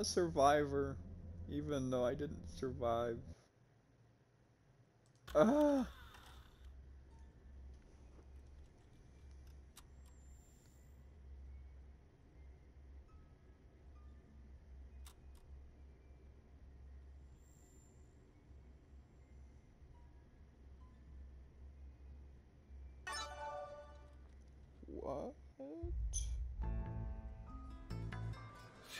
a survivor, even though I didn't survive. Ah. What?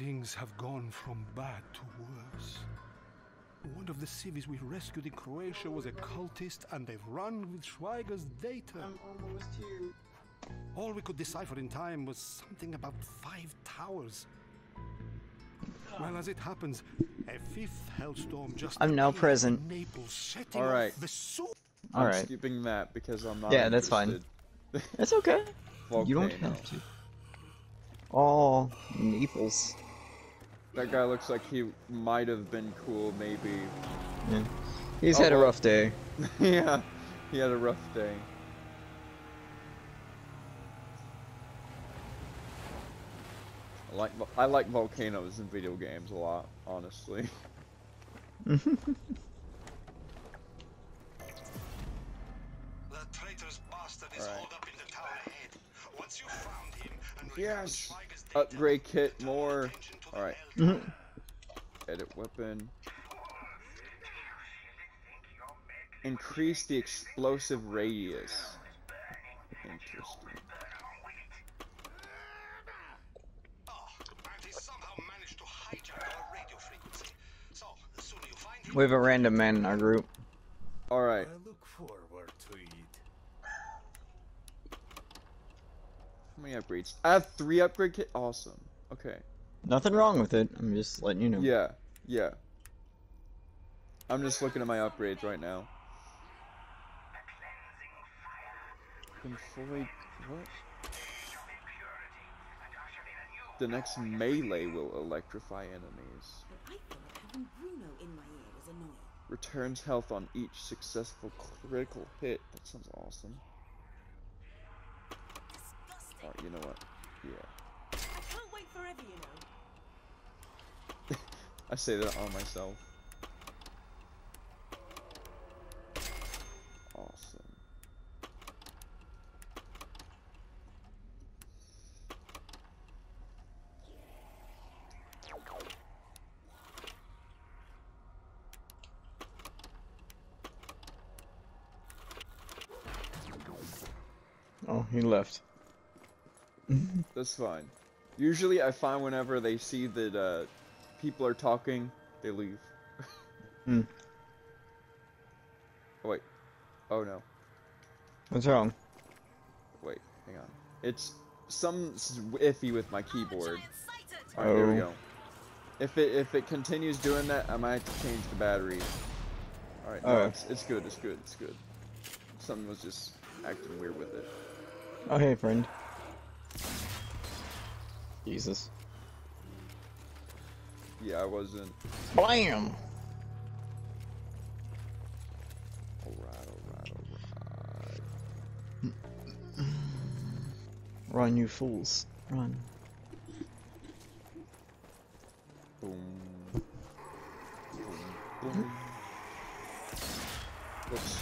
Things have gone from bad to worse. One of the civvies we rescued in Croatia was a cultist, and they've run with Schweiger's data. I'm almost here. All we could decipher in time was something about five towers. Well, as it happens, a fifth hellstorm just I'm now present. Naples, setting All right. off Vesuvius. I'm Alright. skipping that because I'm not. Yeah, that's fine. that's It's okay. You don't have to. Oh, Naples. That guy looks like he might have been cool, maybe. Yeah. He's Oh, had a oh. rough day. yeah, he had a rough day. I like I like volcanoes in video games a lot, honestly. That traitorous bastard is Alright. holed up in the tower ahead. Once you found him and Yes! recovered Schweiger's data, Upgrade kit turn more. Attention to the Alright. Mm-hmm. Edit weapon. Increase the explosive radius. Interesting. And he somehow managed to hijack our radio frequency. So, the sooner you find him, We have a random man in our group. Alright, I look forward to it. how many upgrades? I have three upgrade kit. Awesome. Okay. Nothing wrong with it. I'm just letting you know. Yeah, yeah. I'm just looking at my upgrades right now. What? The next melee will electrify enemies. Returns health on each successful critical hit. That sounds awesome. Alright, you know what? Yeah. I can't wait forever, you know. I say that on myself. Awesome. Oh, he left. That's fine. Usually I find whenever they see that uh, people are talking, they leave. Hmm. Oh, wait. Oh no. What's wrong? Wait, hang on. It's some iffy with my keyboard. Alright, there we Oh. go. If it if it continues doing that, I might have to change the battery. Alright, no, Okay. it's, it's good, it's good, it's good. Something was just acting weird with it. Oh, hey, friend. Jesus. Yeah, I wasn't. Blam! Alright, alright, alright. Run, you fools. Run. Boom. Boom. Boom. Hmm? Whoops.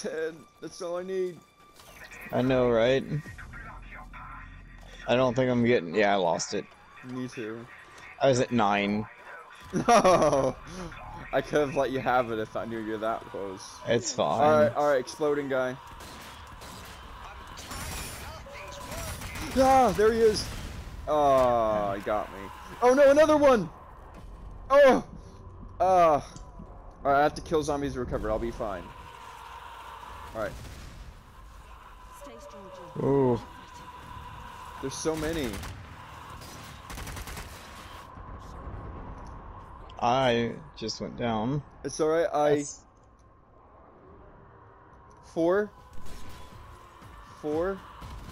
10. That's all I need. I know, right? I don't think I'm getting. Yeah, I lost it. Me too. I was at nine. No! I could have let you have it if I knew you're that close. It's fine. Alright, alright, exploding guy. Ah, there he is! Oh, he got me. Oh no, another one! Oh! Ah. Alright, I have to kill zombies to recover. I'll be fine. Alright, Stay strong, Jill. Ooh. there's so many. I just went down. It's alright, I That's- Four. Four.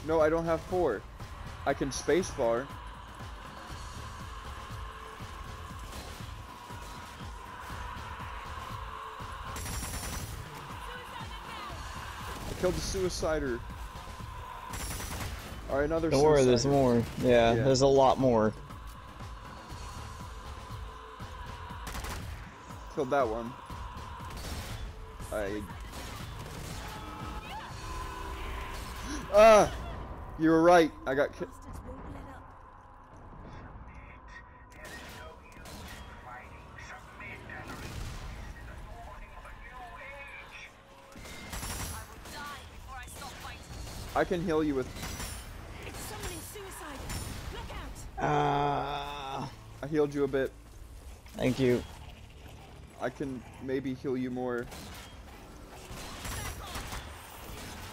No, I don't have four. I can space killed the suicider. Alright, another Don't worry, there's more. Yeah, Yeah. there's a lot more. Killed that one. I. Ah! You were right. I got. I can heal you with. It's summoning suicide. Look out! Ah, I healed you a bit. thank you. I can maybe heal you more.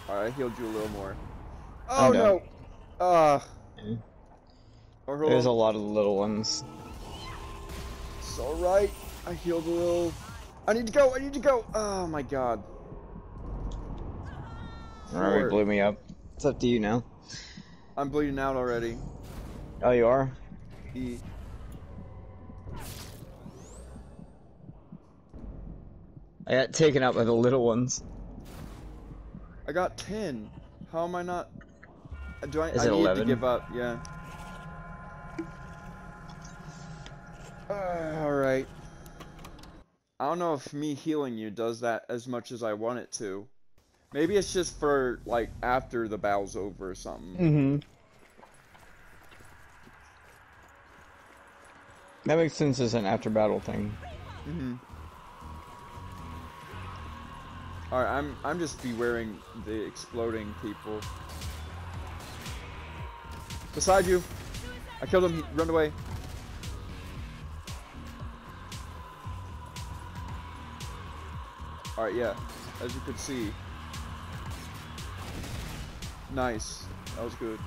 Alright, I healed you a little more. Oh no! down. Or There's a lot of little ones. It's alright. I healed a little. I need to go. I need to go. Oh my god. Alright, Four. blew me up. It's up to you now. I'm bleeding out already. Oh, you are? E. I got taken out by the little ones. I got 10. How am I not? Do I? Is I need 11? to give up. Yeah. Uh, all right. I don't know if me healing you does that as much as I want it to. Maybe it's just for like after the battle's over or something. Mm-hmm. That makes sense as an after battle thing. Mm-hmm. All right, I'm I'm just bewaring the exploding people. Beside you. I killed him. He run away. All right, yeah. As you can see. Nice. That was good.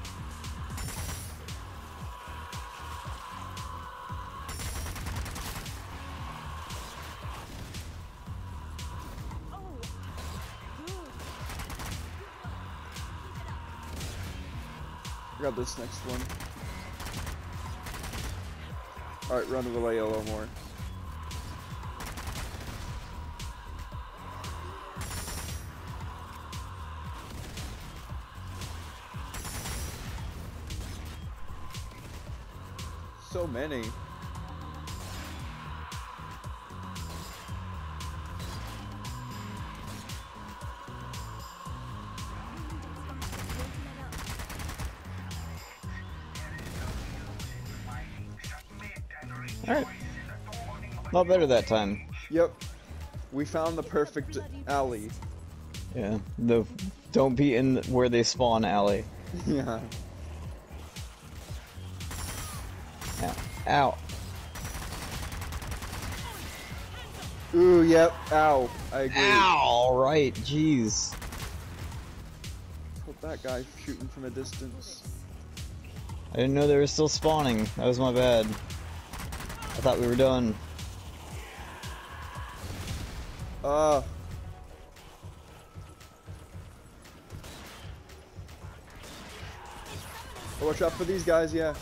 Got this next one. Alright, run the away a little more. So many. Alright. Not better that time. Yep. We found the perfect alley. Yeah. The don't be in where they spawn alley. yeah. Ow. Ow. Ooh, yep. Ow. I agree. Ow! Right, jeez. That guy shooting from a distance. I didn't know they were still spawning. That was my bad. I thought we were done. Uh. Watch out for these guys, yeah.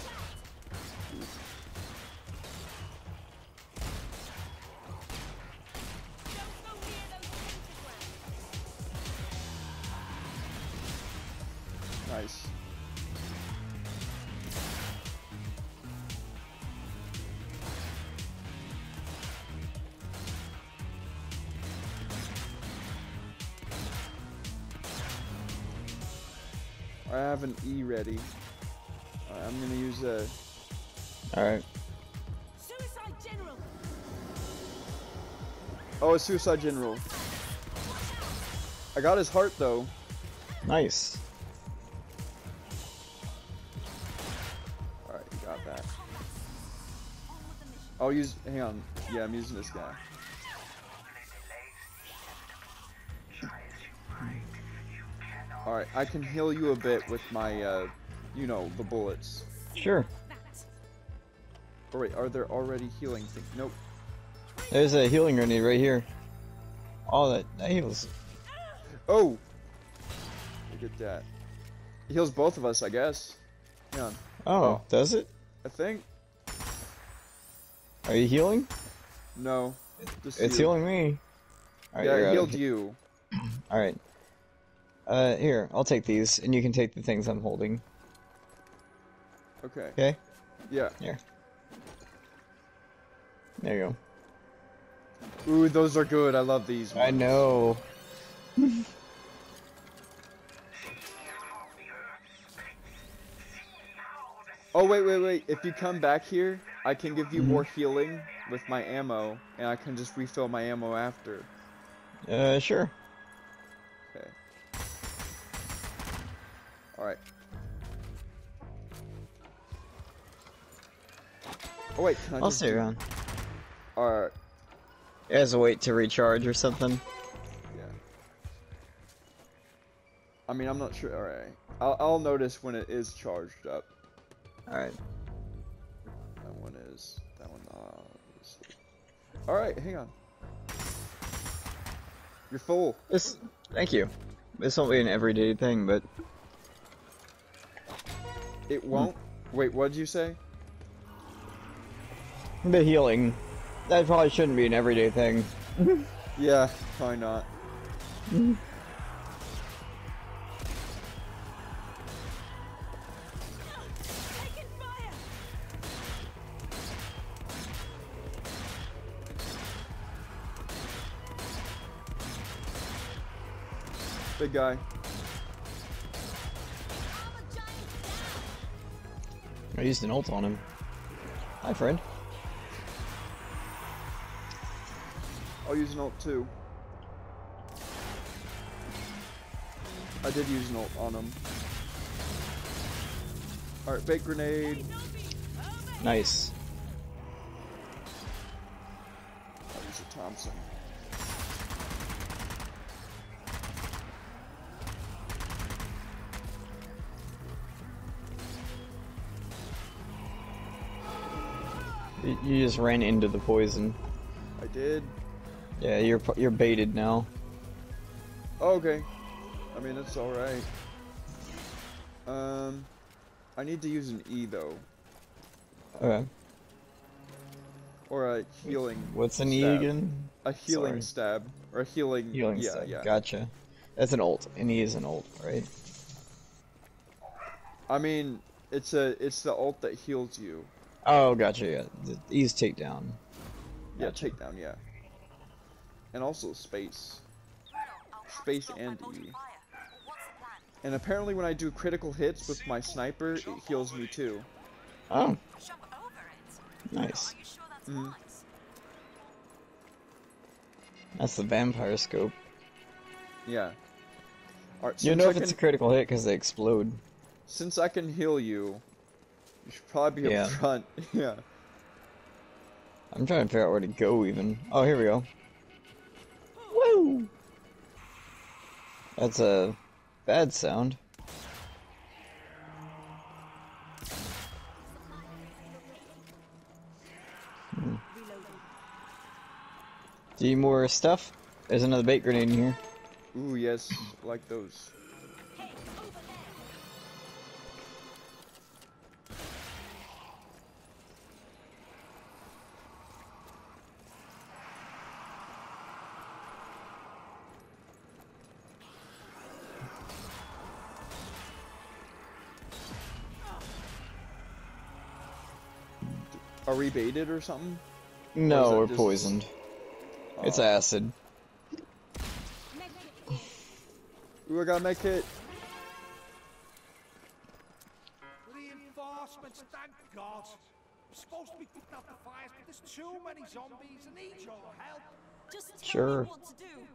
I have an E ready. Alright, I'm gonna use a. Alright. Suicide General. Oh, a Suicide General. I got his heart though. Nice. Alright, you got that. On with the mission. I'll use. Hang on. Yeah, I'm using this guy. Alright, I can heal you a bit with my, uh, you know, the bullets. Sure. Oh wait, are there already healing things? Nope. There's a healing grenade right here. Oh, that, that heals. Oh! Look at that. It heals both of us, I guess. Yeah. Oh, Oh. does it? I think. Are you healing? No. It's you. healing me. Yeah, it healed you. Alright. Uh, here, I'll take these, and you can take the things I'm holding. Okay. Okay? Yeah. Here. There you go. Ooh, those are good. I love these. I know. Oh wait, wait, wait. If you come back here, I can give you Mhm. more healing with my ammo, and I can just refill my ammo after. Uh, sure. All right. Oh wait, can I I'll just stay around. All right. As a wait to recharge or something. Yeah. I mean, I'm not sure. All right. I'll I'll notice when it is charged up. Alright. That one is. That one. Uh. All right. Hang on. You're full. This, thank you. This won't be an everyday thing, but It won't. Wait, what did you say? the healing, that probably shouldn't be an everyday thing. Yeah, probably not. Big guy. Used an ult on him. Hi, friend. I'll use an ult too. I did use an ult on him. Alright, bait grenade. Nice. You, just ran into the poison. I did. Yeah, you're you're baited now. Oh, okay. I mean, it's alright. Um, I need to use an E though. Okay. Or a healing. What's an E again? A healing Sorry. stab. Or a healing. Healing yeah, stab. yeah. Gotcha. That's an ult, and he is an ult, right? I mean, it's a it's the ult that heals you. Oh, gotcha. Yeah, the, he's takedown. Yeah, takedown, yeah. And also space. Bruno, I'll have to Space and E. fire. But what's the plan? And apparently when I do critical hits with my sniper, it heals me too. Oh, Jump over it. nice. Are you sure that's mm-hmm. wise? That's the vampire scope. Yeah. Alright, You since, know I if it's a critical hit because they explode. since I can heal you, you should probably be Yeah. up front. yeah. I'm trying to figure out where to go even. Oh, here we go. Woo! That's a bad sound. Hmm. Do you more stuff? There's another bait grenade in here. Ooh, yes, like those. Are we baited or something? No, that we're just- poisoned. It's Oh. acid. Ooh, I got my kit. Reinforcements, thank God. I'm supposed to be putting out the fires, but there's too many zombies. I need your help. Just tell Sure. me what to do.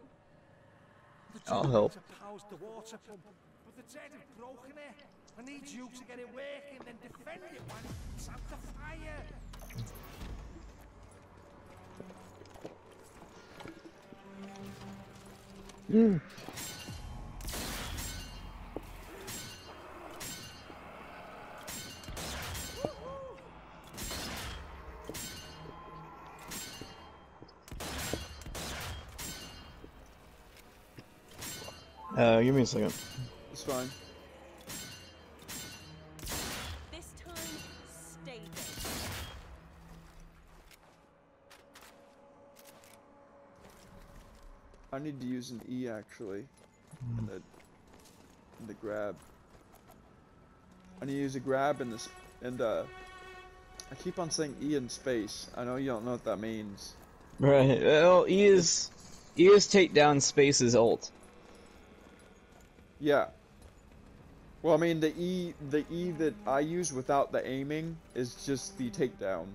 The I'll help. powers the water pump, but the dead have broken it. I need you to get it working, then defend it when it's out the fire. Uh, give me a second. It's fine. Need to use an E actually. And the and the grab. I need to use a grab and this and uh I keep on saying E in space. I know you don't know what that means. Right. Well, E is E is take down space's ult. Yeah. Well, I mean the E the E that I use without the aiming is just the takedown.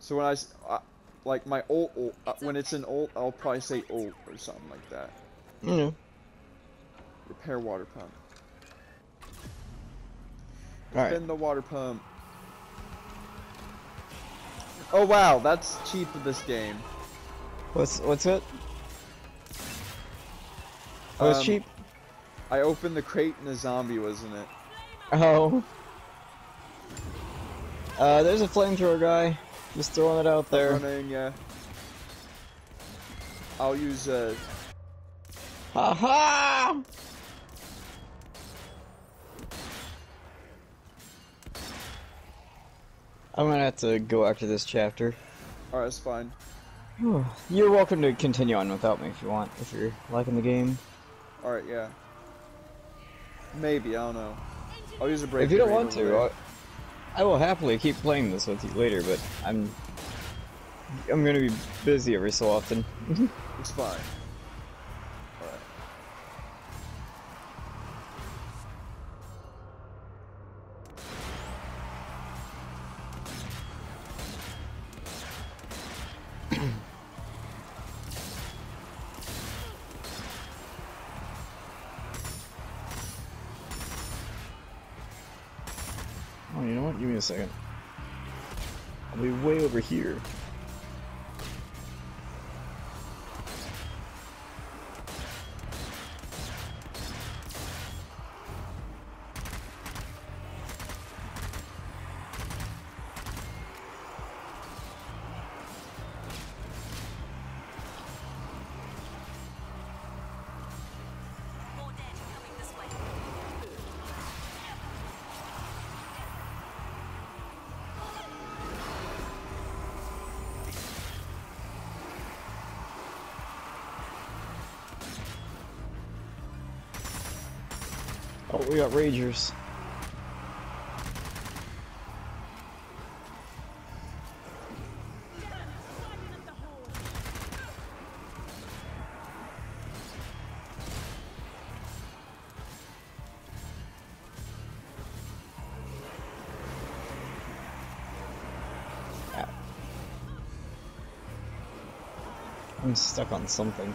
So when I, uh, like my ult, ult uh, when it's an ult, I'll probably say ult or something like that. You know. Repair water pump. All right. Spin the water pump. Oh wow, that's cheap for this game. What's what's it? Oh, it's Um, cheap. I opened the crate and a zombie was in it. Oh. Uh, there's a flamethrower guy. Just throwing it out there. Running, yeah. I'll use uh Ha ha! I'm gonna have to go after this chapter. alright, it's fine. You're welcome to continue on without me if you want, if you're liking the game. Alright, yeah. Maybe, I don't know. I'll use a break. if you don't want to. I, will happily keep playing this with you later, but I'm I'm gonna be busy every so often. It's fine. We got ragers. I'm stuck on something.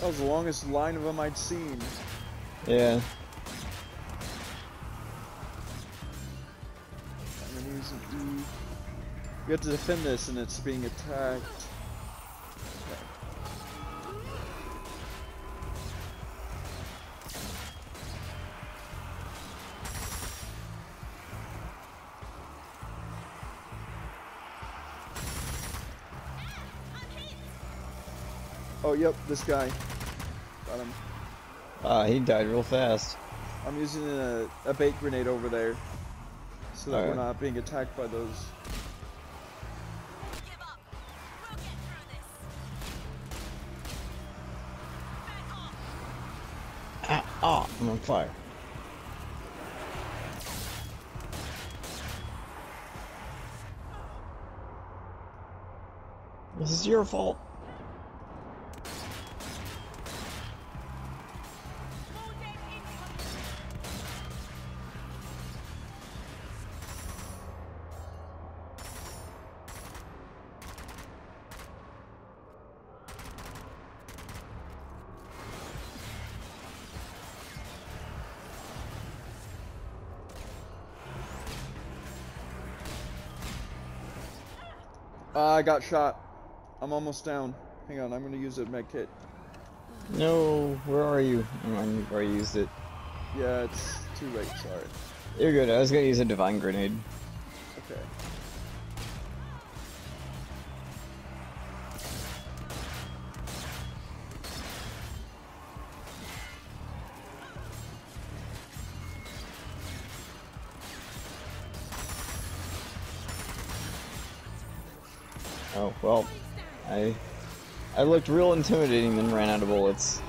That was the longest line of them I'd seen. Yeah. I'm gonna use an E. We have to defend this and it's being attacked. Oh, yep, this guy. Got him. Ah, he died real fast. I'm using a, a bait grenade over there. So that we're not being attacked by those. Give up. We'll get through this. Back off. Ah, ah, I'm on fire. This is your fault. Ah, I got shot. I'm almost down. Hang on, I'm gonna use a med kit. No, where are you? I already used it. Yeah, it's too late, sorry. You're good. I was gonna use a divine grenade. I looked real intimidating then ran out of bullets.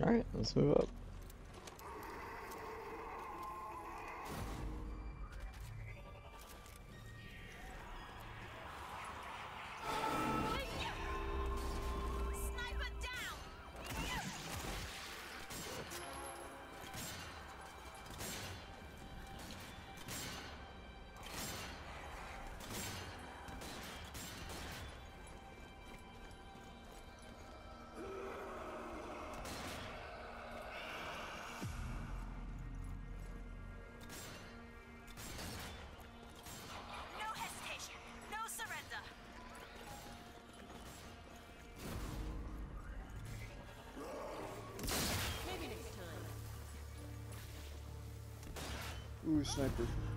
Alright, let's move up. Ooh, sniper.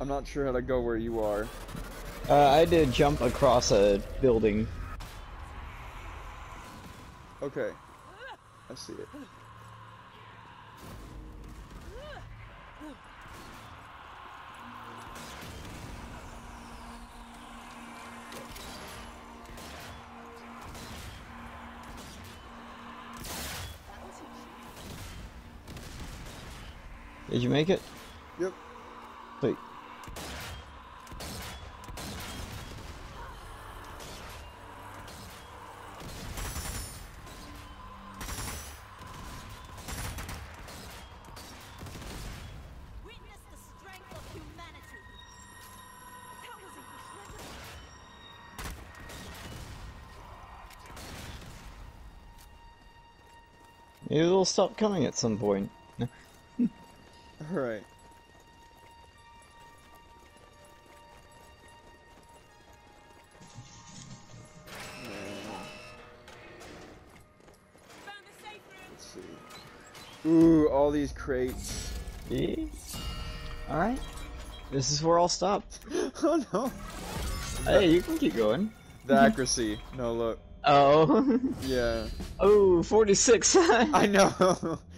I'm not sure how to go where you are. Uh, I did jump across a building. Okay. I see it. Did you make it? They'll stop coming at some point. Alright. Found a safe room. Let's see. Ooh, all these crates. Yeah. Alright. This is where I'll stop. oh no. Hey, you can keep going. The accuracy. No, look. Oh. Yeah. Oh, 46. I know.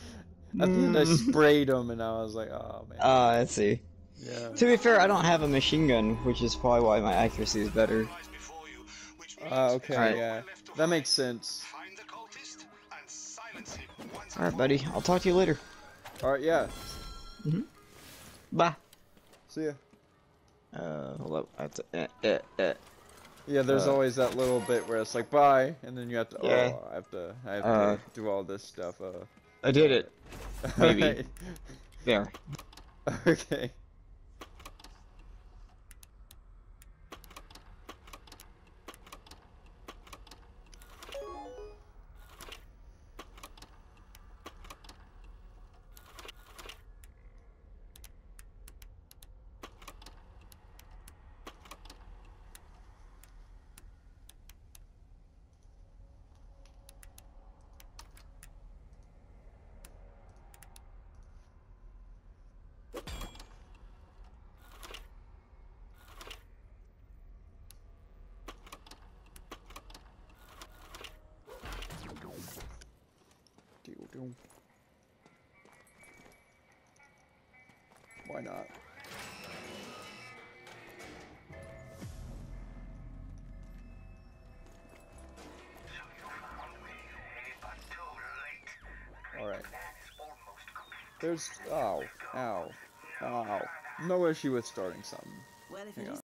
The I Mm. sprayed them, and I was like, oh man. Ah, I see. yeah. To be fair, I don't have a machine gun, which is probably why my accuracy is better. lies before you, which means Uh, okay, Alright. yeah. That makes sense. find the cultist and silence him once and Alright, buddy. I'll talk to you later. Alright, yeah. Mhm. Bye. See ya. Uh, hold up. I have to. Eh, eh, eh. Yeah, there's Uh, always that little bit where it's like bye, and then you have to. Yeah. Oh, I have to. I have Uh, to do all this stuff. Uh. I did it. Maybe. There. okay. Why not? Alright. There's. Oh. Ow. Ow. No issue with starting something. Well, if Hang on.